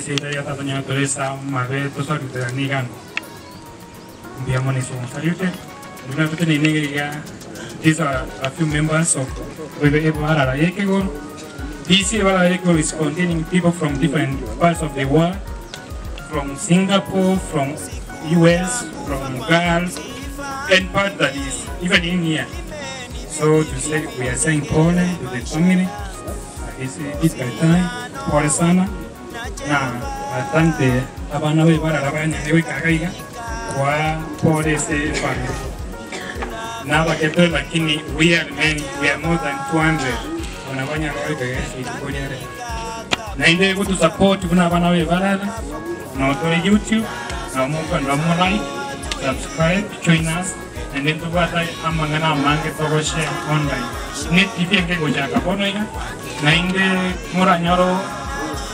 sida ya tatanya toresa mabe tosarutera nigano mbiamo ni so salute Luna tuke ni nigga these are a few members of Webe Ebarara Yekegor This Ebarara Yekegor is containing people from different parts of the world. From Singapore, from US, from Gulf, and part that is even in here. So to say we are saying pole to the family this, this time, pole sana na bastante abana bebarara banyanewekagaiga kwa polisi family na baketo lakini we are many we are more than 200 wanabanyanawegagasikunyere na inde gutu support buna abana bebarara na tuli youtube na mungu ndamu like subscribe join us and then tubata amangana amange togoshare online. Ne tv enge gochaka bono ina na inde muranyoro